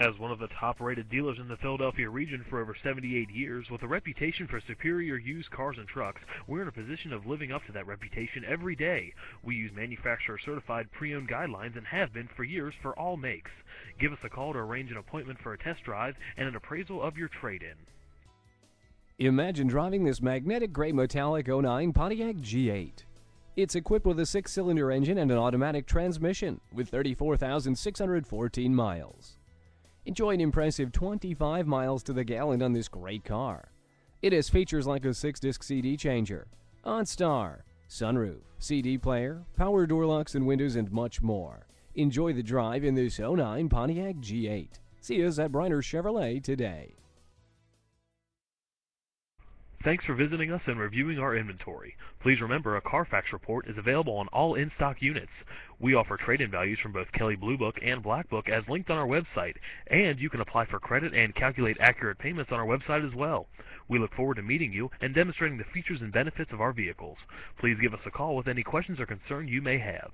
As one of the top-rated dealers in the Philadelphia region for over 78 years, with a reputation for superior used cars and trucks, we're in a position of living up to that reputation every day. We use manufacturer-certified pre-owned guidelines and have been for years for all makes. Give us a call to arrange an appointment for a test drive and an appraisal of your trade-in. Imagine driving this magnetic gray metallic 09 Pontiac G8. It's equipped with a six-cylinder engine and an automatic transmission with 34,614 miles. Enjoy an impressive 25 miles to the gallon on this great car. It has features like a 6-disc CD changer, OnStar, sunroof, CD player, power door locks and windows, and much more. Enjoy the drive in this 09 Pontiac G8. See us at Bryner Chevrolet today. Thanks for visiting us and reviewing our inventory. Please remember a Carfax report is available on all in-stock units. We offer trade-in values from both Kelley Blue Book and Black Book as linked on our website, and you can apply for credit and calculate accurate payments on our website as well. We look forward to meeting you and demonstrating the features and benefits of our vehicles. Please give us a call with any questions or concerns you may have.